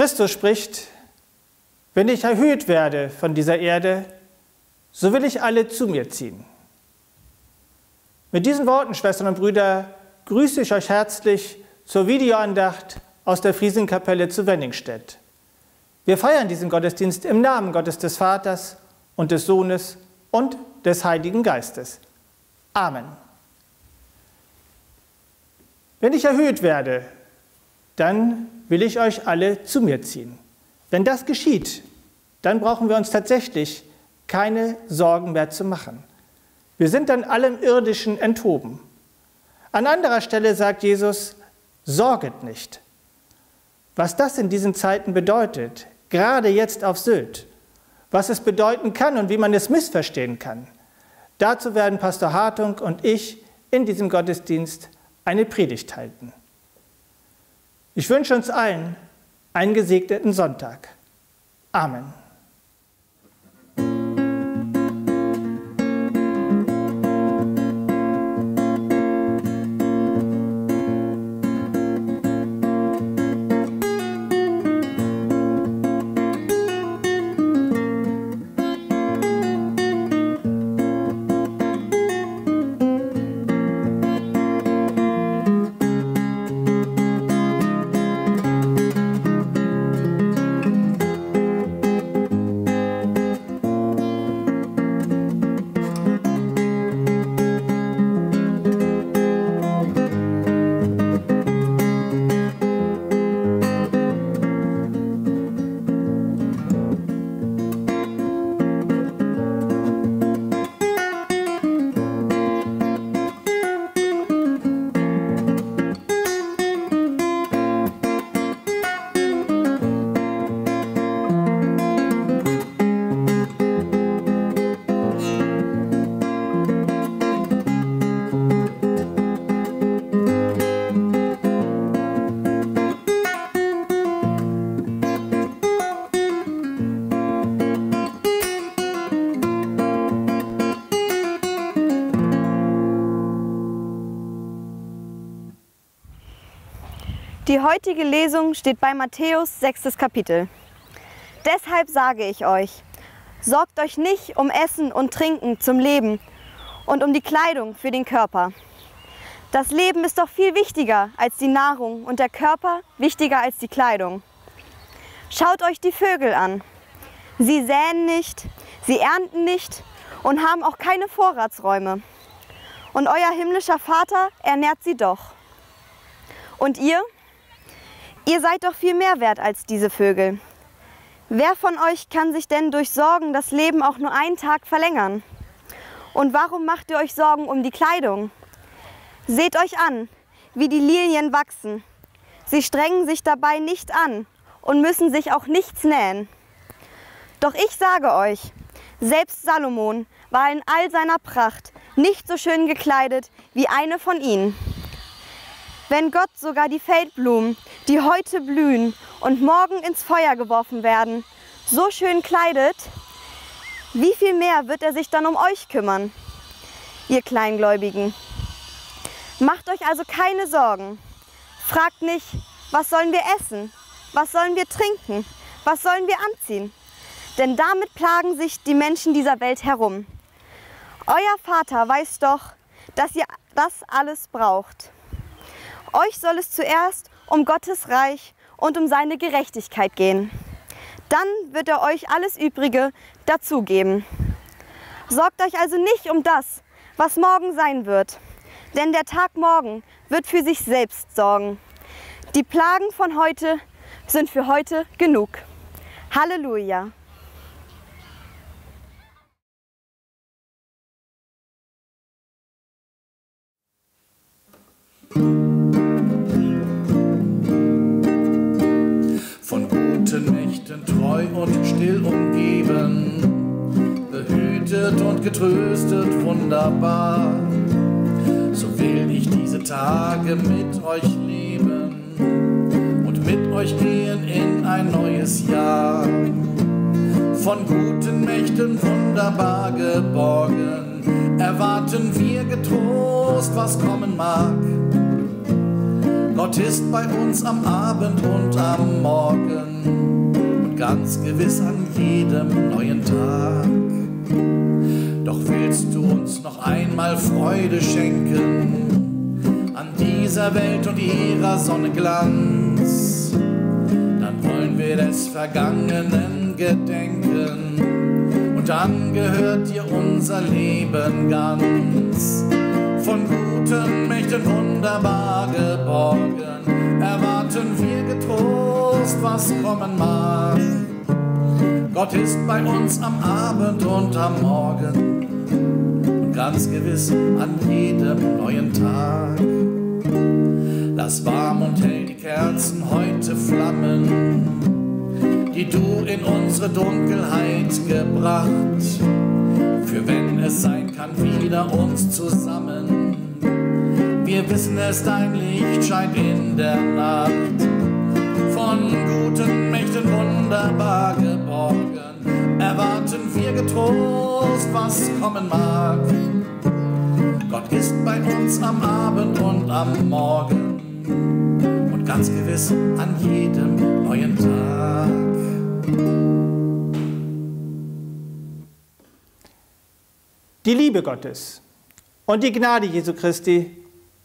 Christus spricht, wenn ich erhöht werde von dieser Erde, so will ich alle zu mir ziehen. Mit diesen Worten, Schwestern und Brüder, grüße ich euch herzlich zur Videoandacht aus der Friesenkapelle zu Wenningstedt. Wir feiern diesen Gottesdienst im Namen Gottes des Vaters und des Sohnes und des Heiligen Geistes. Amen. Wenn ich erhöht werde, dann will ich euch alle zu mir ziehen. Wenn das geschieht, dann brauchen wir uns tatsächlich keine Sorgen mehr zu machen. Wir sind dann allem Irdischen enthoben. An anderer Stelle sagt Jesus, sorget nicht. Was das in diesen Zeiten bedeutet, gerade jetzt auf Sylt, was es bedeuten kann und wie man es missverstehen kann, dazu werden Pastor Hartung und ich in diesem Gottesdienst eine Predigt halten. Ich wünsche uns allen einen gesegneten Sonntag. Amen. Die heutige Lesung steht bei Matthäus 6. Kapitel. Deshalb sage ich euch, sorgt euch nicht um Essen und Trinken zum Leben und um die Kleidung für den Körper. Das Leben ist doch viel wichtiger als die Nahrung und der Körper wichtiger als die Kleidung. Schaut euch die Vögel an. Sie säen nicht, sie ernten nicht und haben auch keine Vorratsräume. Und euer himmlischer Vater ernährt sie doch. Und ihr? Ihr seid doch viel mehr wert als diese Vögel. Wer von euch kann sich denn durch Sorgen das Leben auch nur einen Tag verlängern? Und warum macht ihr euch Sorgen um die Kleidung? Seht euch an, wie die Lilien wachsen. Sie strengen sich dabei nicht an und müssen sich auch nichts nähen. Doch ich sage euch, selbst Salomon war in all seiner Pracht nicht so schön gekleidet wie eine von ihnen. Wenn Gott sogar die Feldblumen, die heute blühen und morgen ins Feuer geworfen werden, so schön kleidet, wie viel mehr wird er sich dann um euch kümmern, ihr Kleingläubigen? Macht euch also keine Sorgen. Fragt nicht, was sollen wir essen? Was sollen wir trinken? Was sollen wir anziehen? Denn damit plagen sich die Menschen dieser Welt herum. Euer Vater weiß doch, dass ihr das alles braucht. Euch soll es zuerst um Gottes Reich und um seine Gerechtigkeit gehen. Dann wird er euch alles Übrige dazugeben. Sorgt euch also nicht um das, was morgen sein wird, denn der Tag morgen wird für sich selbst sorgen. Die Plagen von heute sind für heute genug. Halleluja. Treu und still umgeben, behütet und getröstet wunderbar. So will ich diese Tage mit euch leben und mit euch gehen in ein neues Jahr. Von guten Mächten wunderbar geborgen, erwarten wir getrost, was kommen mag Gott ist bei uns am Abend und am Morgen und ganz gewiss an jedem neuen Tag. Doch willst du uns noch einmal Freude schenken an dieser Welt und ihrer Sonne Glanz, dann wollen wir des Vergangenen gedenken und dann gehört dir unser Leben ganz. Von guten Mächten wunderbar was kommen mag. Gott ist bei uns am Abend und am Morgen und ganz gewiss an jedem neuen Tag. Lass warm und hell die Kerzen heute flammen, die du in unsere Dunkelheit gebracht. Für wenn es sein kann, wieder uns zusammen. Wir wissen es, dein Licht scheint in der Nacht. Von guten Mächten wunderbar geborgen, erwarten wir getrost, was kommen mag. Gott ist bei uns am Abend und am Morgen und ganz gewiss an jedem neuen Tag. Die Liebe Gottes und die Gnade Jesu Christi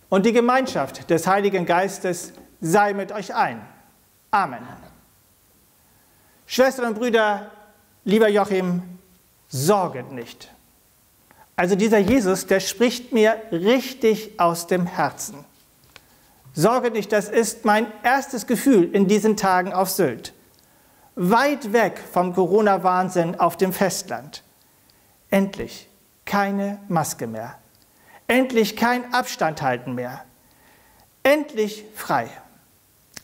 und die Gemeinschaft des Heiligen Geistes sei mit euch ein. Amen. Schwestern und Brüder, lieber Joachim, sorget nicht. Also dieser Jesus, der spricht mir richtig aus dem Herzen. Sorge nicht, das ist mein erstes Gefühl in diesen Tagen auf Sylt. Weit weg vom Corona-Wahnsinn auf dem Festland. Endlich keine Maske mehr. Endlich kein Abstand halten mehr. Endlich frei.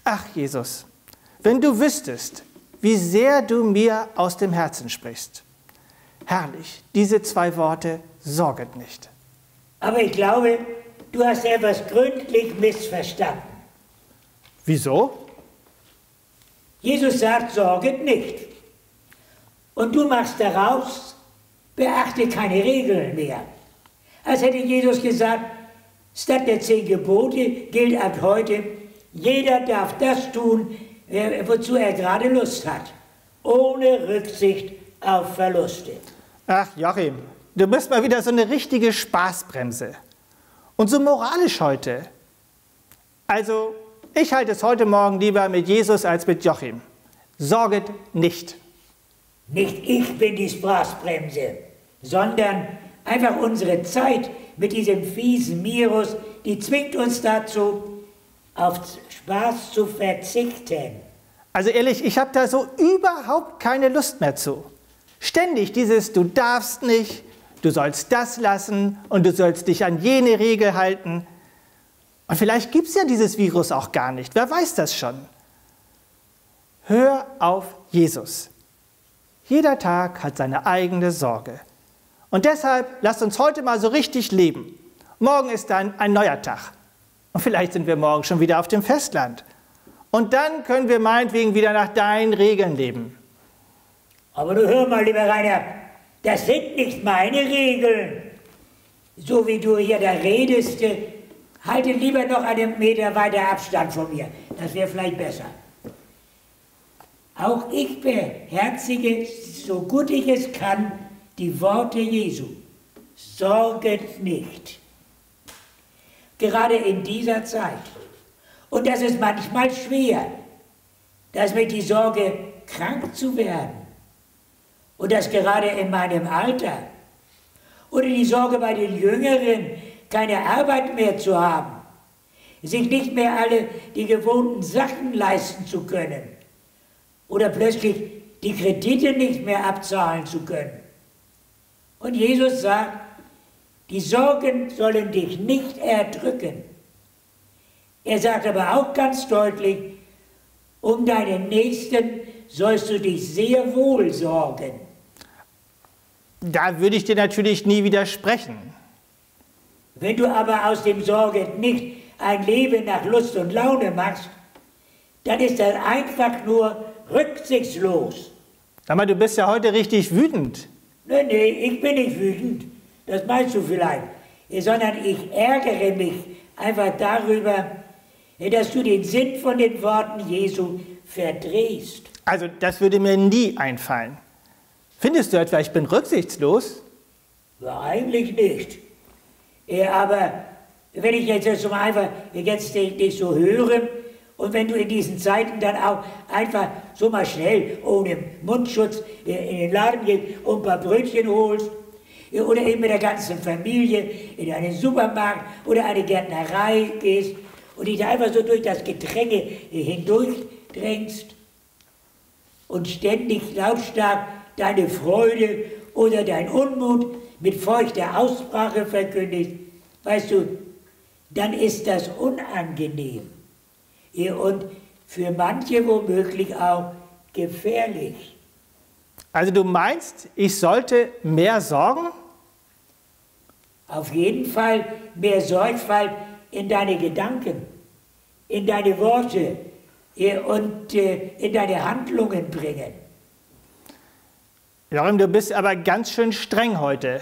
Ach Jesus, wenn du wüsstest, wie sehr du mir aus dem Herzen sprichst. Herrlich, diese zwei Worte, sorget nicht. Aber ich glaube, du hast etwas gründlich missverstanden. Wieso? Jesus sagt, sorget nicht. Und du machst daraus, beachte keine Regeln mehr. Als hätte Jesus gesagt, statt der zehn Gebote gilt ab heute, jeder darf das tun, äh, wozu er gerade Lust hat, ohne Rücksicht auf Verluste. Ach Joachim, du bist mal wieder so eine richtige Spaßbremse. Und so moralisch heute. Also, ich halte es heute Morgen lieber mit Jesus als mit Joachim. Sorget nicht. Nicht ich bin die Spaßbremse, sondern einfach unsere Zeit mit diesem fiesen Virus, die zwingt uns dazu, auf Spaß zu verzichten. Also ehrlich, ich habe da so überhaupt keine Lust mehr zu. Ständig dieses Du darfst nicht, du sollst das lassen und du sollst dich an jene Regel halten. Und vielleicht gibt es ja dieses Virus auch gar nicht, wer weiß das schon. Hör auf Jesus. Jeder Tag hat seine eigene Sorge. Und deshalb lasst uns heute mal so richtig leben. Morgen ist dann ein neuer Tag. Und vielleicht sind wir morgen schon wieder auf dem Festland. Und dann können wir meinetwegen wieder nach deinen Regeln leben. Aber du hör mal, lieber Rainer, das sind nicht meine Regeln. So wie du hier da redest, äh, halte lieber noch einen Meter weiter Abstand von mir. Das wäre vielleicht besser. Auch ich beherzige, so gut ich es kann, die Worte Jesu. Sorget nicht. Gerade in dieser Zeit. Und das ist manchmal schwer, dass mit die Sorge, krank zu werden. Und das gerade in meinem Alter. Oder die Sorge bei den Jüngeren, keine Arbeit mehr zu haben. Sich nicht mehr alle die gewohnten Sachen leisten zu können. Oder plötzlich die Kredite nicht mehr abzahlen zu können. Und Jesus sagt, die Sorgen sollen dich nicht erdrücken. Er sagt aber auch ganz deutlich, um deinen Nächsten sollst du dich sehr wohl sorgen. Da würde ich dir natürlich nie widersprechen. Wenn du aber aus dem Sorgen nicht ein Leben nach Lust und Laune machst, dann ist das einfach nur rücksichtslos. Aber du bist ja heute richtig wütend. Nee, nee, ich bin nicht wütend. Das meinst du vielleicht. Sondern ich ärgere mich einfach darüber, dass du den Sinn von den Worten Jesu verdrehst. Also das würde mir nie einfallen. Findest du etwa, ich bin rücksichtslos? Ja, eigentlich nicht. Ja, aber wenn ich jetzt so mal einfach jetzt dich so höre und wenn du in diesen Zeiten dann auch einfach so mal schnell ohne Mundschutz in den Laden gehst und ein paar Brötchen holst oder eben mit der ganzen Familie in einen Supermarkt oder eine Gärtnerei gehst und dich da einfach so durch das Gedränge hindurchdrängst und ständig lautstark deine Freude oder dein Unmut mit feuchter Aussprache verkündigst, weißt du, dann ist das unangenehm und für manche womöglich auch gefährlich. Also du meinst, ich sollte mehr sorgen? Auf jeden Fall mehr Sorgfalt in deine Gedanken, in deine Worte und äh, in deine Handlungen bringen. Joachim, du bist aber ganz schön streng heute.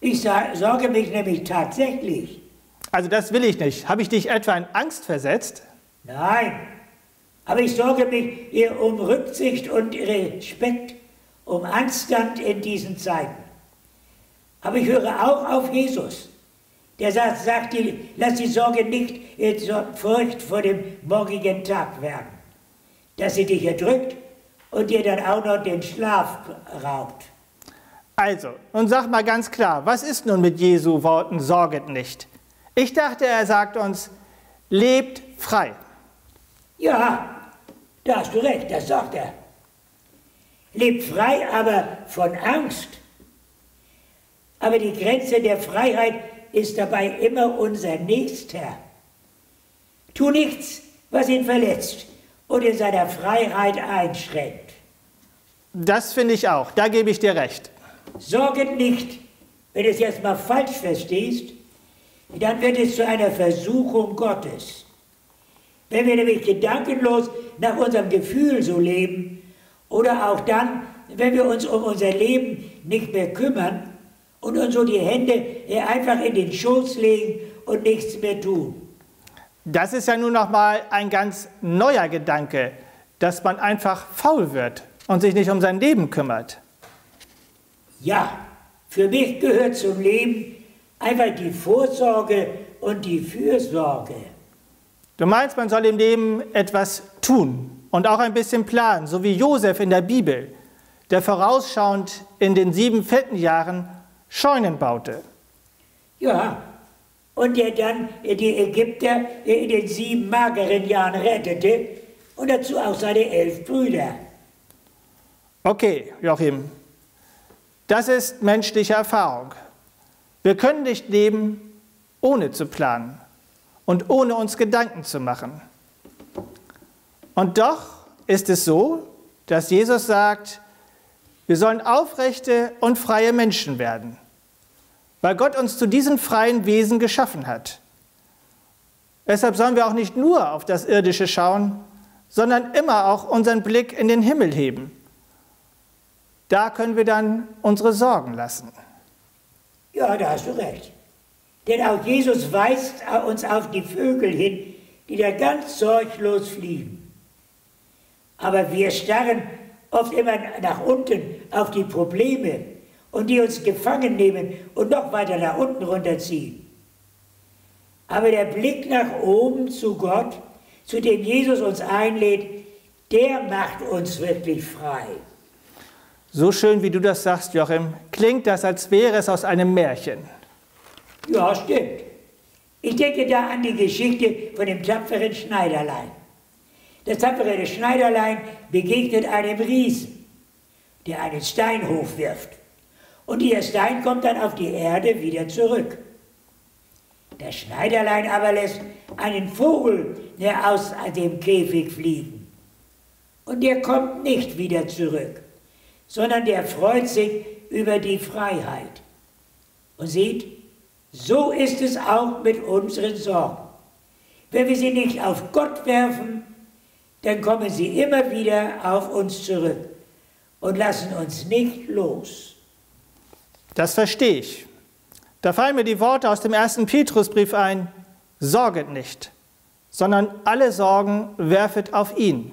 Ich sorge mich nämlich tatsächlich. Also das will ich nicht. Habe ich dich etwa in Angst versetzt? Nein, aber ich sorge mich um Rücksicht und Respekt, um Anstand in diesen Zeiten. Aber ich höre auch auf Jesus. Der sagt, sagt die, lass die Sorge nicht zur Furcht vor dem morgigen Tag werden, dass sie dich erdrückt und dir dann auch noch den Schlaf raubt. Also, nun sag mal ganz klar, was ist nun mit Jesu Worten, sorget nicht? Ich dachte, er sagt uns, lebt frei. Ja, da hast du recht, das sagt er. Lebt frei, aber von Angst. Aber die Grenze der Freiheit ist dabei immer unser Nächster. Tu nichts, was ihn verletzt und in seiner Freiheit einschränkt. Das finde ich auch, da gebe ich dir recht. Sorget nicht, wenn du es jetzt mal falsch verstehst, dann wird es zu einer Versuchung Gottes. Wenn wir nämlich gedankenlos nach unserem Gefühl so leben oder auch dann, wenn wir uns um unser Leben nicht mehr kümmern und uns so die Hände einfach in den Schoß legen und nichts mehr tun. Das ist ja nun noch mal ein ganz neuer Gedanke, dass man einfach faul wird und sich nicht um sein Leben kümmert. Ja, für mich gehört zum Leben einfach die Vorsorge und die Fürsorge. Du meinst, man soll im Leben etwas tun und auch ein bisschen planen, so wie Josef in der Bibel, der vorausschauend in den sieben fetten Jahren Scheunen baute. Ja, und der dann die Ägypter in den sieben mageren Jahren rettete und dazu auch seine elf Brüder. Okay, Joachim, das ist menschliche Erfahrung. Wir können nicht leben, ohne zu planen und ohne uns Gedanken zu machen. Und doch ist es so, dass Jesus sagt, wir sollen aufrechte und freie Menschen werden, weil Gott uns zu diesen freien Wesen geschaffen hat. Deshalb sollen wir auch nicht nur auf das Irdische schauen, sondern immer auch unseren Blick in den Himmel heben. Da können wir dann unsere Sorgen lassen. Ja, da hast du recht. Denn auch Jesus weist uns auf die Vögel hin, die da ganz sorglos fliegen. Aber wir starren oft immer nach unten auf die Probleme und die uns gefangen nehmen und noch weiter nach unten runterziehen. Aber der Blick nach oben zu Gott, zu dem Jesus uns einlädt, der macht uns wirklich frei. So schön wie du das sagst, Joachim, klingt das, als wäre es aus einem Märchen. Ja, stimmt. Ich denke da an die Geschichte von dem tapferen Schneiderlein. Das tapfere Schneiderlein begegnet einem Riesen, der einen Stein hochwirft. Und der Stein kommt dann auf die Erde wieder zurück. Das Schneiderlein aber lässt einen Vogel aus dem Käfig fliegen. Und der kommt nicht wieder zurück, sondern der freut sich über die Freiheit. Und sieht, so ist es auch mit unseren Sorgen. Wenn wir sie nicht auf Gott werfen, dann kommen sie immer wieder auf uns zurück und lassen uns nicht los. Das verstehe ich. Da fallen mir die Worte aus dem ersten Petrusbrief ein, sorget nicht, sondern alle Sorgen werfet auf ihn,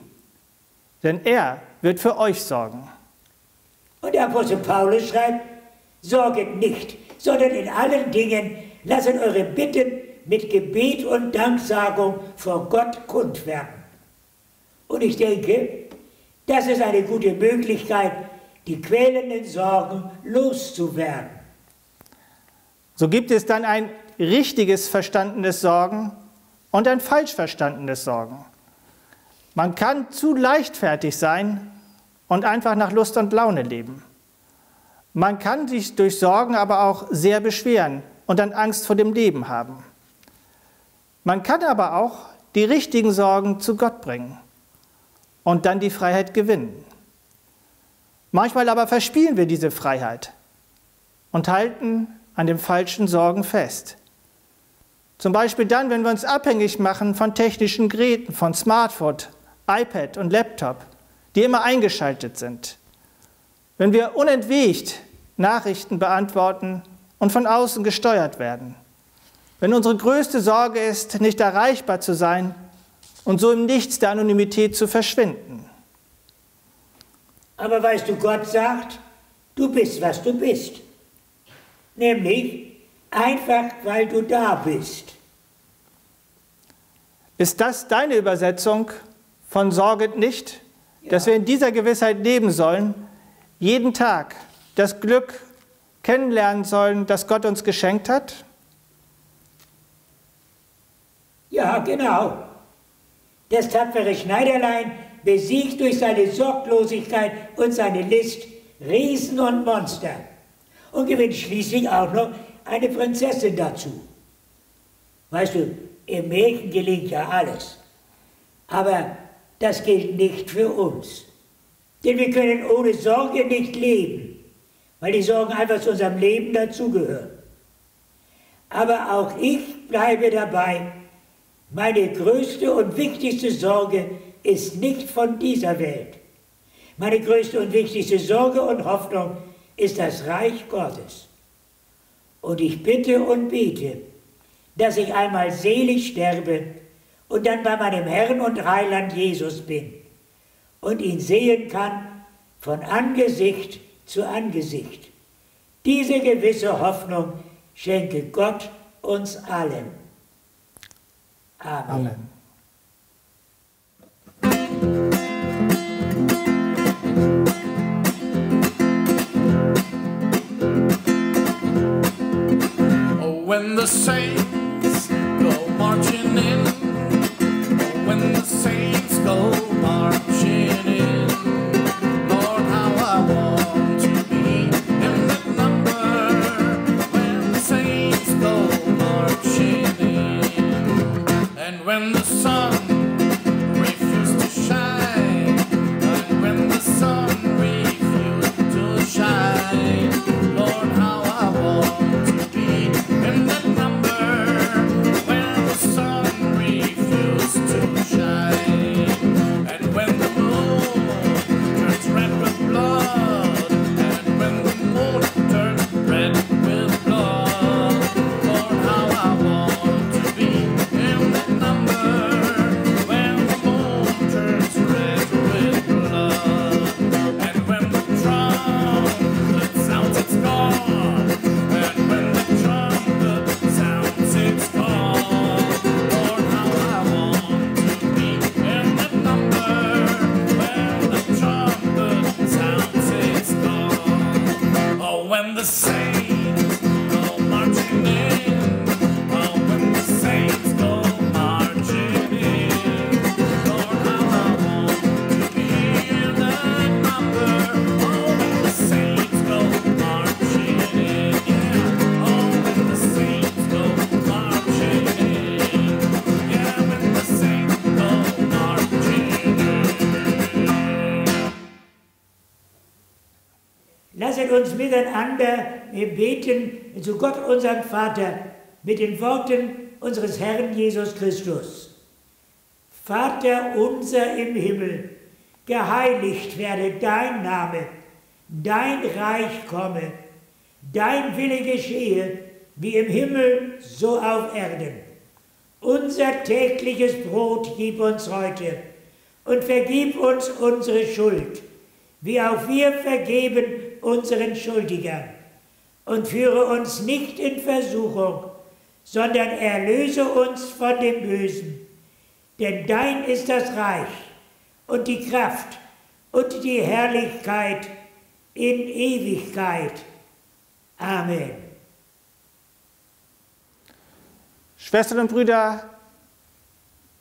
denn er wird für euch sorgen. Und der Apostel Paulus schreibt, sorget nicht, sondern in allen Dingen lasset eure Bitten mit Gebet und Danksagung vor Gott kund werden. Und ich denke, das ist eine gute Möglichkeit, die quälenden Sorgen loszuwerden. So gibt es dann ein richtiges verstandenes Sorgen und ein falsch verstandenes Sorgen. Man kann zu leichtfertig sein und einfach nach Lust und Laune leben. Man kann sich durch Sorgen aber auch sehr beschweren und dann Angst vor dem Leben haben. Man kann aber auch die richtigen Sorgen zu Gott bringen und dann die Freiheit gewinnen. Manchmal aber verspielen wir diese Freiheit und halten an den falschen Sorgen fest. Zum Beispiel dann, wenn wir uns abhängig machen von technischen Geräten, von Smartphone, iPad und Laptop, die immer eingeschaltet sind. Wenn wir unentwegt Nachrichten beantworten und von außen gesteuert werden. Wenn unsere größte Sorge ist, nicht erreichbar zu sein und so im Nichts der Anonymität zu verschwinden. Aber weißt du, Gott sagt, du bist, was du bist. Nämlich einfach, weil du da bist. Ist das deine Übersetzung von Sorget nicht? Ja. Dass wir in dieser Gewissheit leben sollen, jeden Tag das Glück kennenlernen sollen, das Gott uns geschenkt hat? Ja, genau. Das tapfere Schneiderlein besiegt durch seine Sorglosigkeit und seine List Riesen und Monster und gewinnt schließlich auch noch eine Prinzessin dazu. Weißt du, im Märchen gelingt ja alles. Aber das gilt nicht für uns. Denn wir können ohne Sorge nicht leben, weil die Sorgen einfach zu unserem Leben dazugehören. Aber auch ich bleibe dabei, meine größte und wichtigste Sorge ist nicht von dieser Welt. Meine größte und wichtigste Sorge und Hoffnung ist das Reich Gottes. Und ich bitte und bete, dass ich einmal selig sterbe und dann bei meinem Herrn und Heiland Jesus bin und ihn sehen kann von Angesicht zu Angesicht. Diese gewisse Hoffnung schenke Gott uns allen. Amen. Amen. Oh, when the saints go marching in, oh, when the saints go marching Lasset uns miteinander beten zu Gott, unserem Vater, mit den Worten unseres Herrn Jesus Christus. Vater unser im Himmel, geheiligt werde dein Name, dein Reich komme, dein Wille geschehe, wie im Himmel, so auf Erden. Unser tägliches Brot gib uns heute und vergib uns unsere Schuld, wie auch wir vergeben unseren Schuldigern. Und führe uns nicht in Versuchung, sondern erlöse uns von dem Bösen. Denn dein ist das Reich und die Kraft und die Herrlichkeit in Ewigkeit. Amen. Schwestern und Brüder,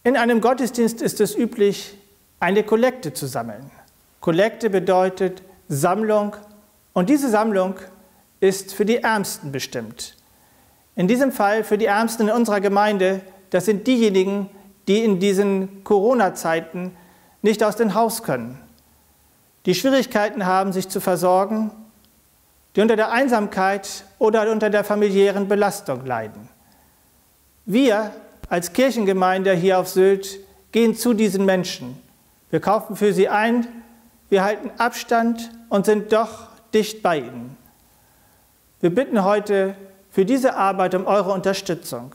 in einem Gottesdienst ist es üblich, eine Kollekte zu sammeln. Kollekte bedeutet Sammlung und diese Sammlung ist für die Ärmsten bestimmt. In diesem Fall für die Ärmsten in unserer Gemeinde, das sind diejenigen, die in diesen Corona-Zeiten nicht aus dem Haus können, die Schwierigkeiten haben, sich zu versorgen, die unter der Einsamkeit oder unter der familiären Belastung leiden. Wir als Kirchengemeinde hier auf Sylt gehen zu diesen Menschen. Wir kaufen für sie ein, wir halten Abstand und sind doch dicht bei ihnen. Wir bitten heute für diese Arbeit um eure Unterstützung.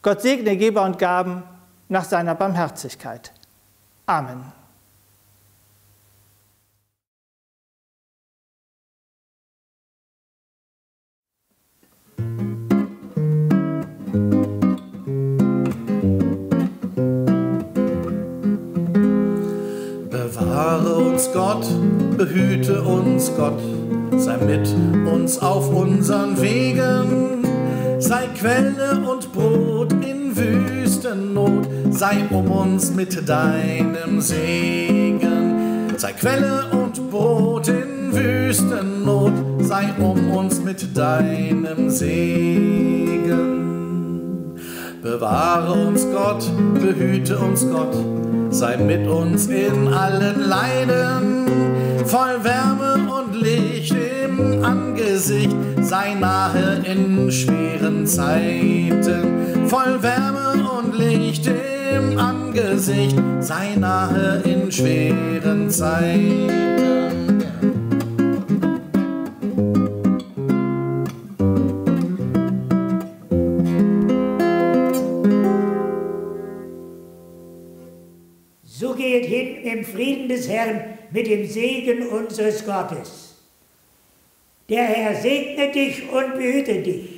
Gott segne Geber und Gaben nach seiner Barmherzigkeit. Amen. Bewahre uns Gott, behüte uns Gott, sei mit uns auf unseren Wegen, sei Quelle und Brot in Wüstennot, sei um uns mit deinem Segen, sei Quelle und Brot in Wüstennot, sei um uns mit deinem Segen. Bewahre uns Gott, behüte uns Gott, sei mit uns in allen Leiden, voll Wärme und Licht im Angesicht, sei nahe in schweren Zeiten, voll Wärme und Licht im Angesicht, sei nahe in schweren Zeiten. So geht hin im Frieden des Herrn mit dem Segen unseres Gottes. Der Herr segne dich und behüte dich.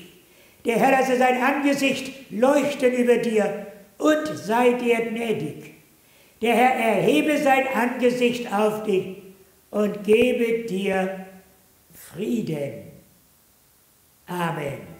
Der Herr lasse sein Angesicht leuchten über dir und sei dir gnädig. Der Herr erhebe sein Angesicht auf dich und gebe dir Frieden. Amen.